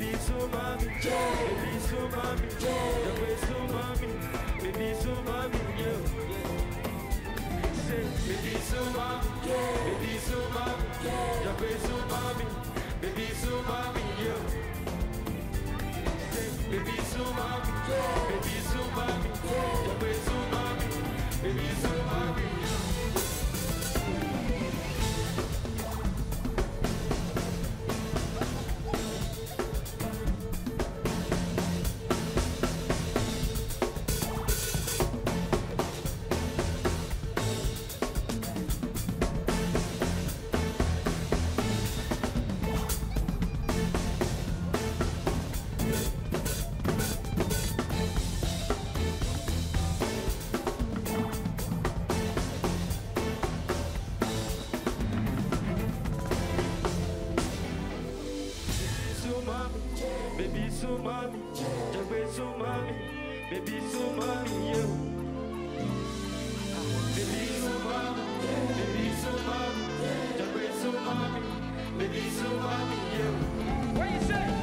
Baby so mommy, yeah. Baby so mommy, yeah. The way so mommy, baby so mommy, yeah. Say, baby so mommy, yeah. Baby so mommy, yeah. The way so mommy, baby so mommy, yeah. Say, baby so mommy, yeah. Baby so mommy, yeah. The way so mommy, baby so so mommy, baby so mommy, jump so mommy, baby so mommy, yo. Baby so mommy, baby so mommy, jump so mommy, baby so mommy, yo. What you say?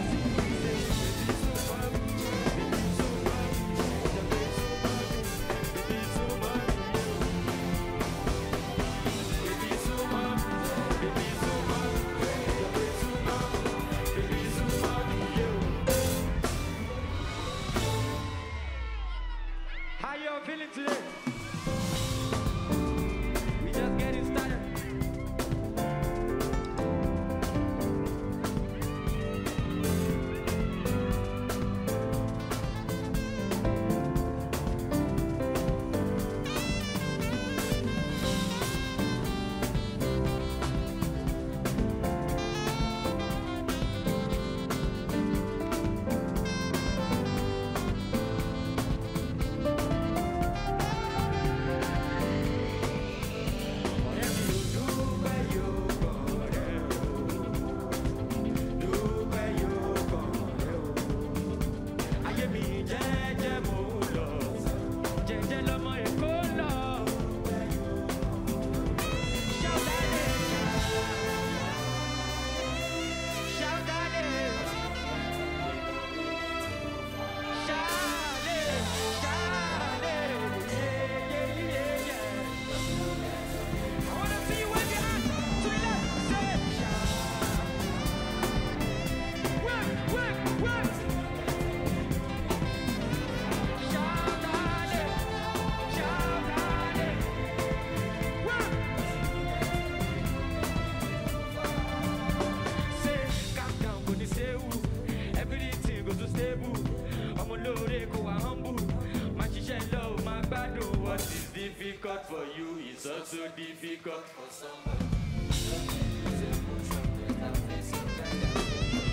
difficult for you is also difficult for somebody.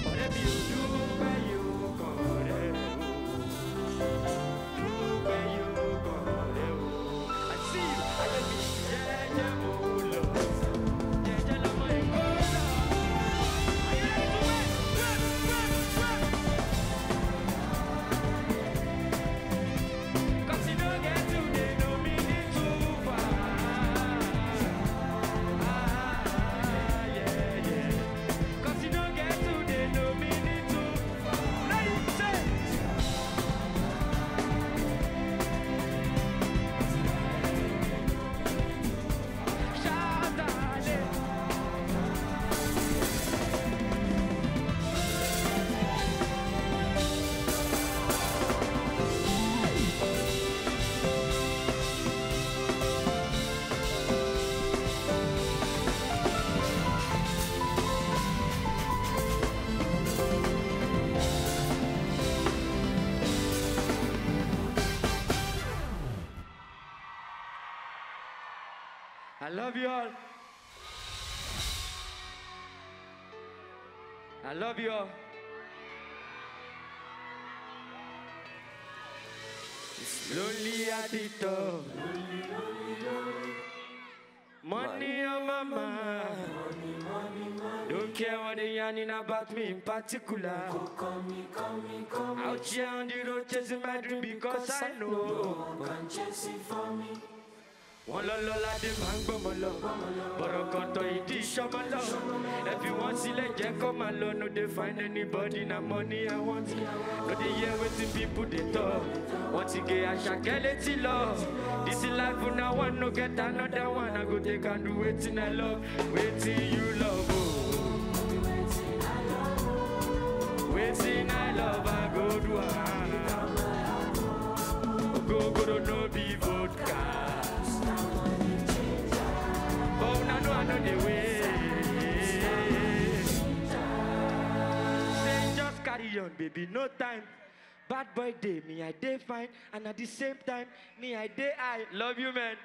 Whatever you do. Love you all. I love you all. It's lonely at the top. Money on my mind. Don't care what they yarning about me in particular. Out here on the road chasing my dream because I know. wọ́n lọ lọ́la dé máa ń gbọ́mọ lọ bọ̀rọ̀ kan tọ ìdí ìṣọ́mọ lọ ẹbí wọn sílẹ̀ jẹ́ kó máa lọ no dey find anybody na money i want. No dey hear wetin people dey talk. Wọ́n ti gé àṣàkẹ́ létí lọ this life una one no get another one. I go take and do wetin i love. Wetin you love o. wetin i love i go do am ogogoro no be vodka. Carry on, baby, no time. Bad boy day, me I day fine, and at the same time, me I day I love you, man.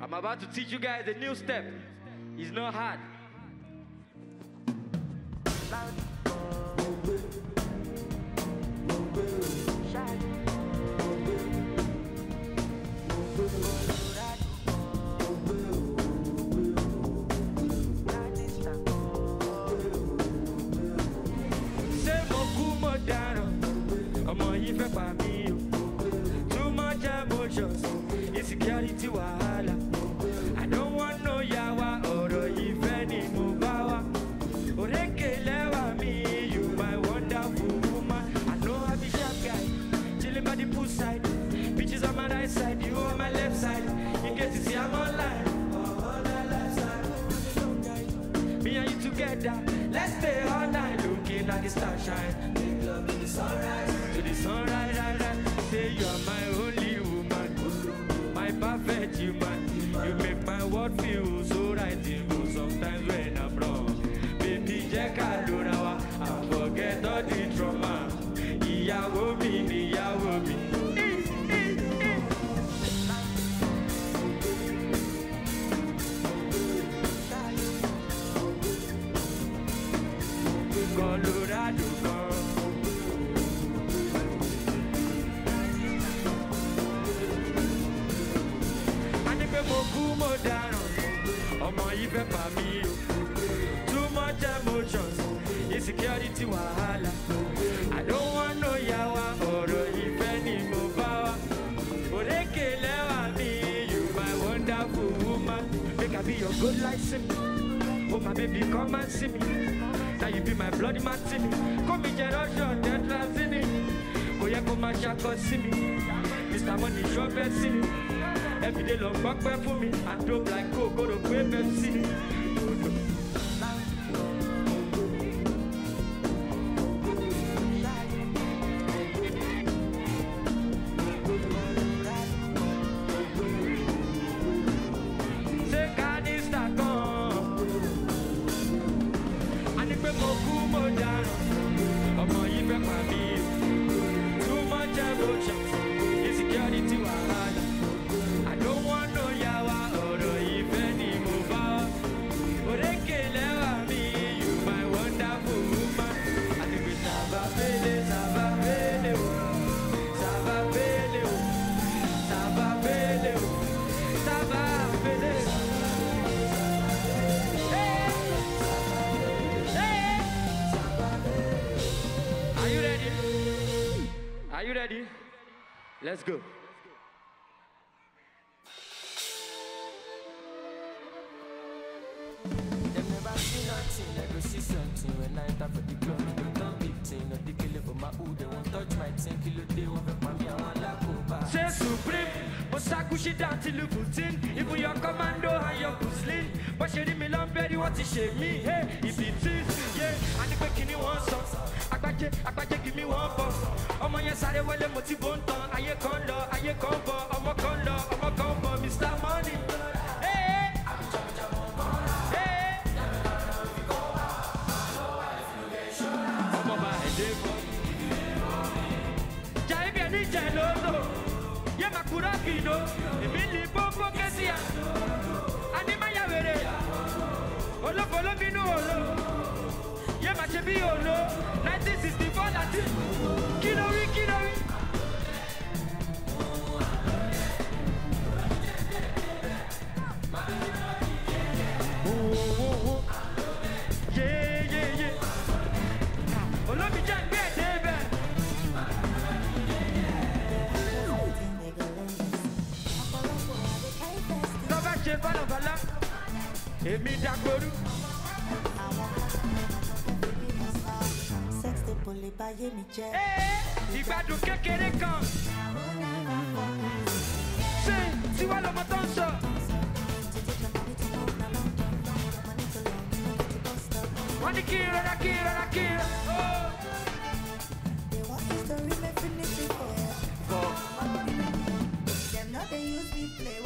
I'm about to teach you guys a new step. It's not hard. ṣé too much emotions insecurity wahala. I don't want no yawa ọ̀rọ̀ yìí fẹ́ ni mo bá you my wonderful woman. I know i be sharp guy chilling by the pool side bitches on my right side you on my left side. In case you see i'm online. Me and you together, let's stay all night. Looking at the starshine. Make love to the sunrise, sunrise, kú mo dáràn ọmọ yìí fẹ́ pa mí o too much emotions insecurity wahala i don't want no yawa ọ̀rọ̀ ìfẹ́ ni mo bá wa òrékè lẹ́wà mi you my wonderful woman make i be your good life sim oh my baby come and see me. now you be my bloody martini kó mi jẹ rọ́ṣọ̀ jẹ transini kò yẹ kó máa ṣakọ sí mi mr money ṣọ́ fẹ́ sí mi Everyday love, back back for me. I dope like Coco, the way Pepsi. Wọ́n ní kí n rọra kí n rọra kí n. They want history, make finish it for. Bọ̀ Them no dey use me play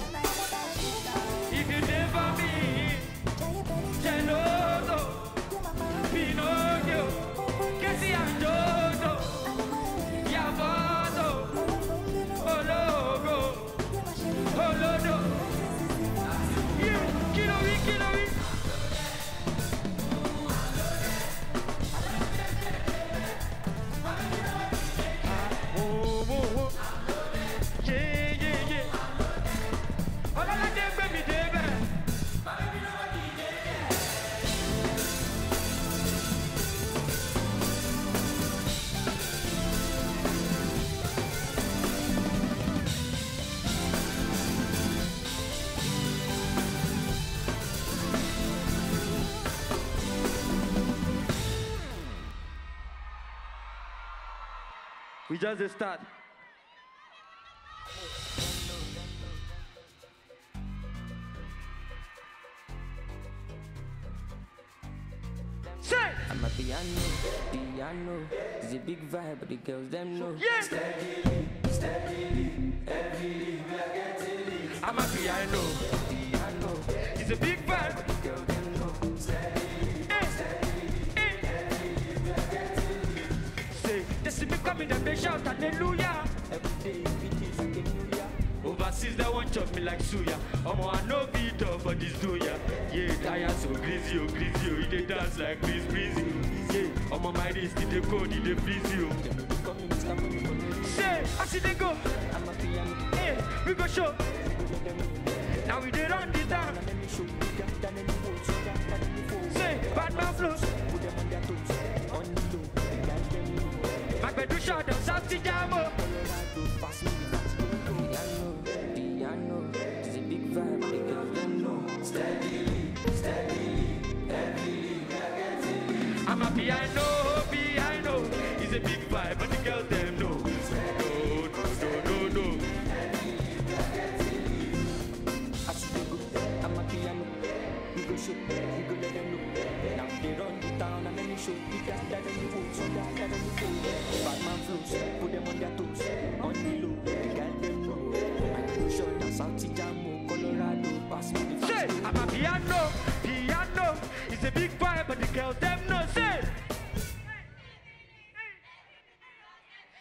We just dey start. Say, Amapiano, piano. It's a big vibe, but the girls them know. yeah. I'm happy, I know. Piano, they me then they shout hallelujah. Every day, every day, it's like a new year. Overseas, they want chop me like suya. Omo, I know beat up for this doya. Yeah, tire so greasy, oh greasy, oh. He dey dance like Chris Breezy. Yeah, omo, my wrist, oh. it dey cold, it dey freeze you. Them they call me Mr. Money for them. Say, I see they go. Amapiano, Hey, we go show. Now we dey run the town. Magbedu shot them, South Jamo. Bad put them on their toes. On the low, the girl them know. And you sure that South Jamo, Colorado, pass me the Say, Amapiano, piano. It's a big vibe, but the girls them know. Say,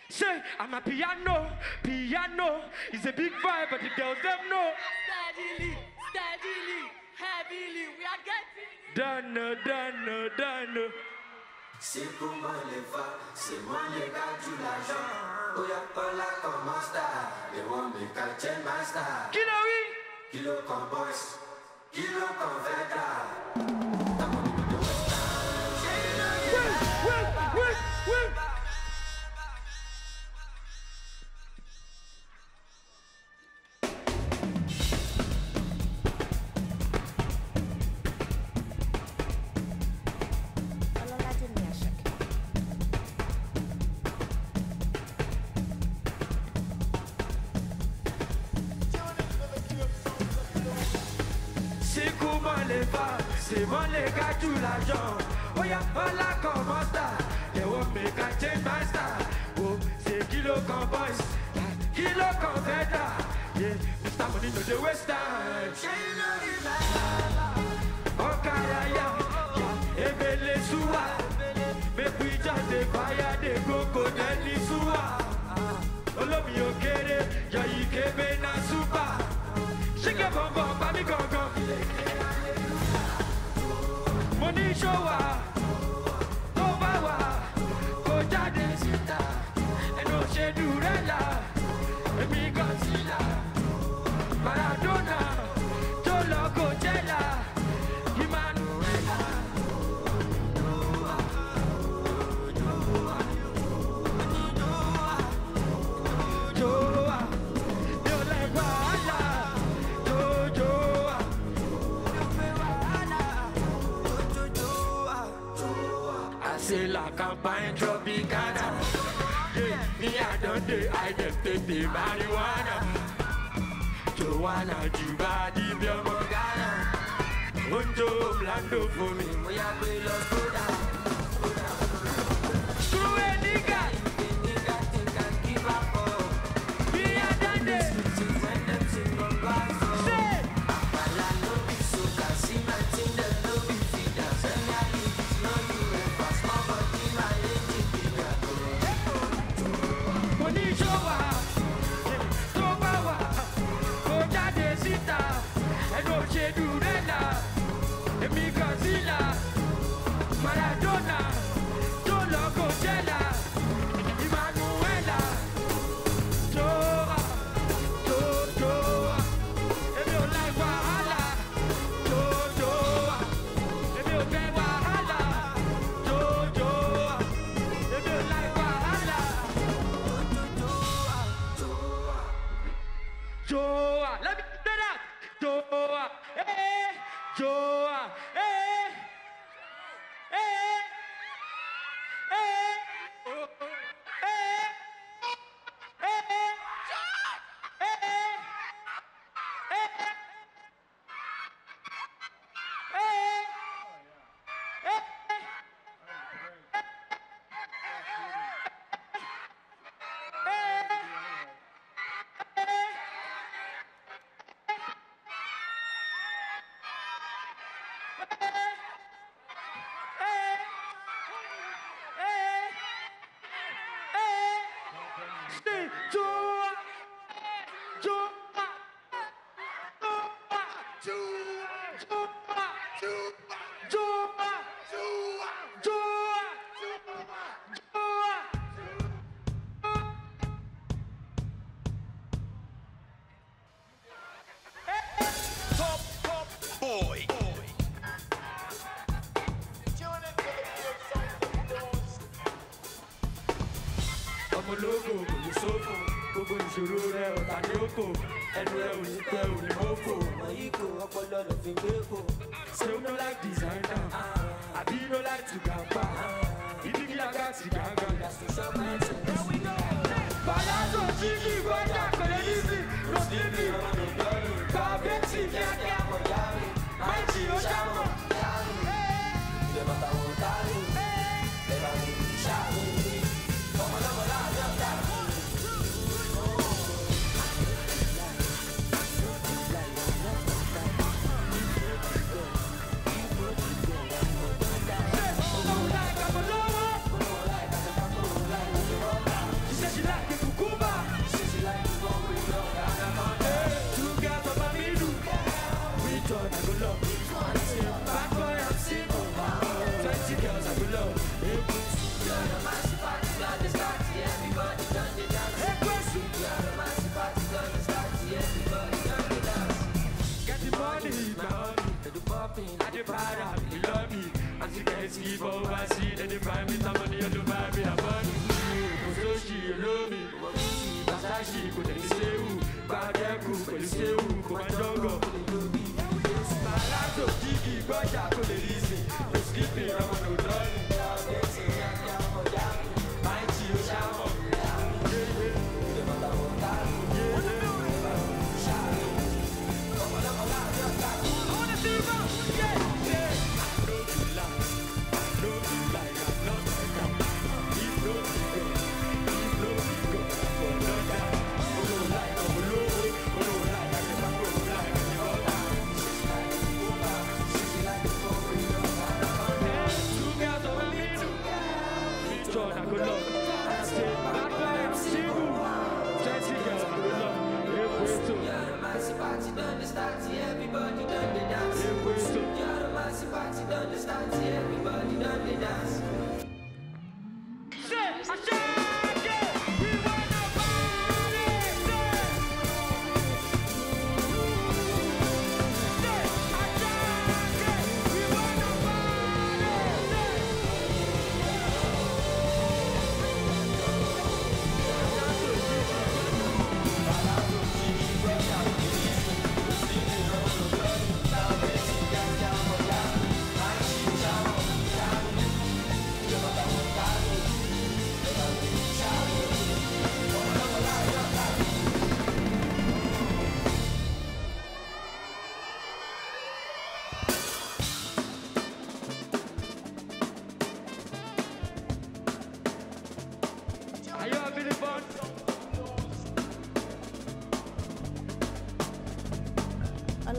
say, Amapiano, piano. It's a big vibe, but the girls them know. Steadily, steadily, heavily, we are getting it. Done, done, done. C'est pour moi les femmes, c'est moi les gars du l'argent. Oh y'a pas la star, they want me to change my style. Kilo we. Kilo con boys, kilo con vedra. the, I get the, the marijuana. Joanna, Juba, the Biomorgana. Unto Orlando for me, we are the love. polówó kò ní sófò gbogbo ìṣòro rẹ ọ̀tá ní òkò ẹnu rẹ ò ní tẹ ò ní mọ́kò. ọmọ yìí kò ọpọlọ lọ fi gbé kò. ṣé o no like designer ah. àbí no like to gàpá ah. ìdí kí a ká ti gàgà. Palazzo Chichi Bọ́dà.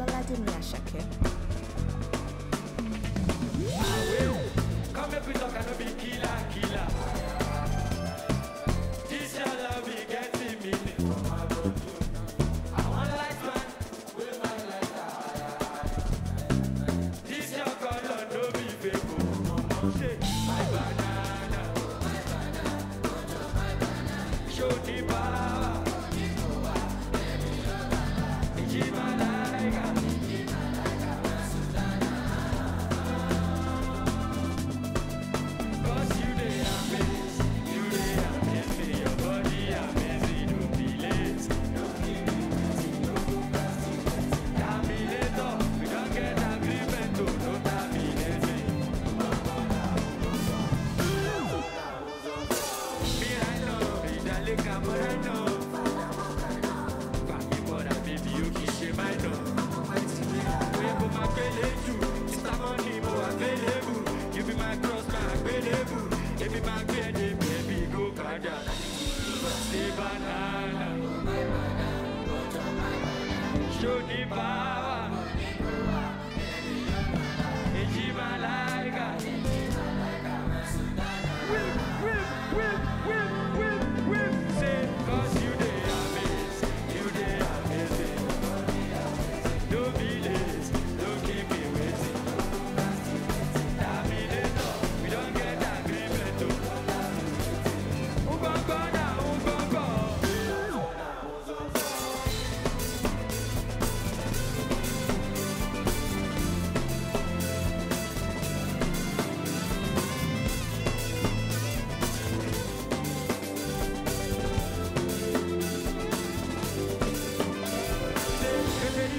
Wladimira Shakir.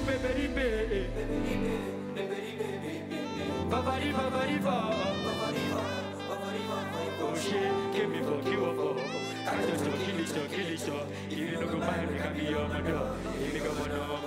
beberibe Vavari vavariva Oshe kemi for kiwa for Kaito to kilito kilito Ili no go mind me kami yo mando Ili go mando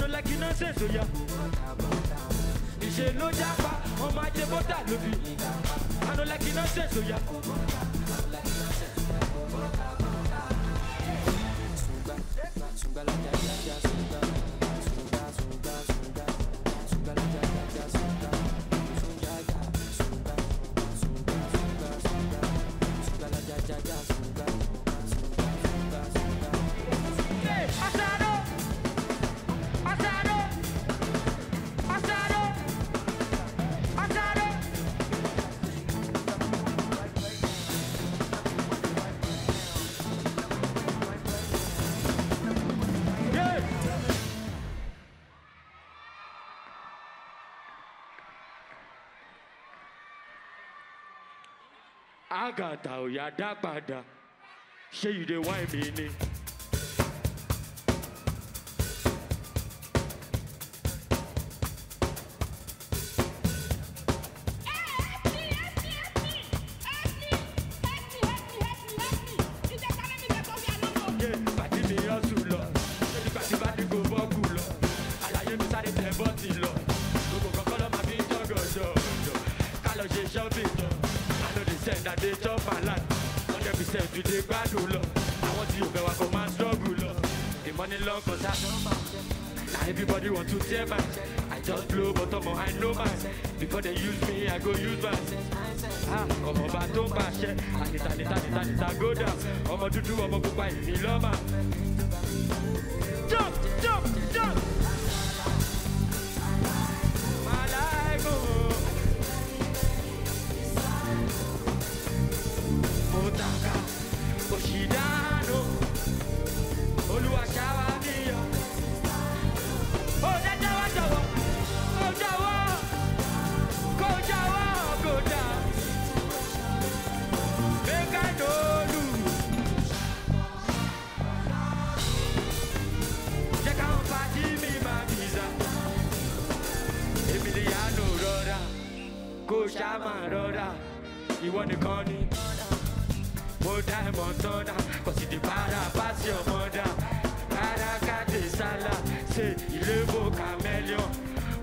no like innocence, oya. Oh, Ìṣe ló jápa, ọmọ ajé bọ́tà ló fi. I no like innocence, oya. Oh, àgàtà ò yá dá padà ṣé you dey whine mi ni. Go use my ah ọmọ ọba tó ń pàṣẹ go down ọmọ dúdú ọmọ pupa ìní lọ́mà. jump jump jump. Ṣá máa rọra, ìwọ nìkan ni. Mo dá ẹ̀mọ́ tọ́nà, kò sì di para pàṣẹ ọmọdà. Kárakáde sálà, ṣe ìlébo chameleon.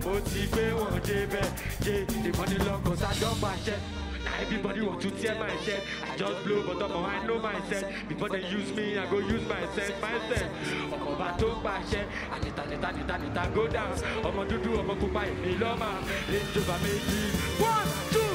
Mo ti gbé wọn débẹ̀, yé ìmọ̀ni lọ́kọ̀ sájọ́ pàṣẹ. Everybody want to tear my shirt. I just blow but ọmọ I know myself. Before they use me, I go use myself, myself. Ọmọ bá tó pàṣẹ, ànita nita nita nita go down. Ọmọ dúdú ọmọ pupa ìmí lọ́mà. Ìjọba méjì. One, two,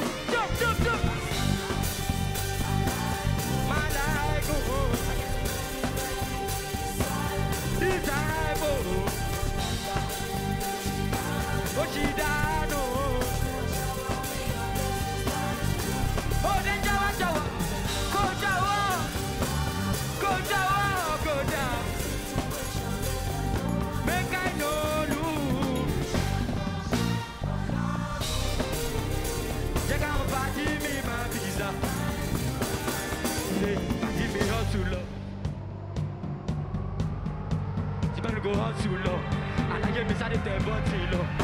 sáré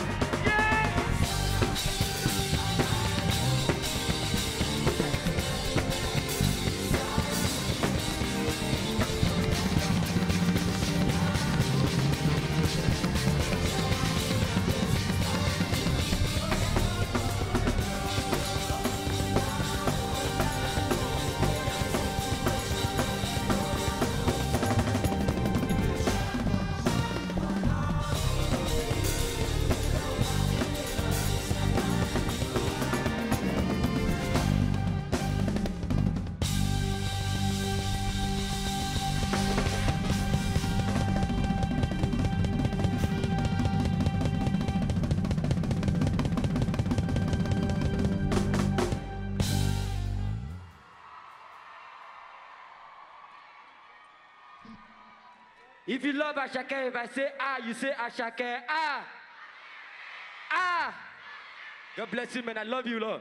If you love Asake, if I say ah, you say Asake, ah. Ah. God bless you, man. I love you, Lord.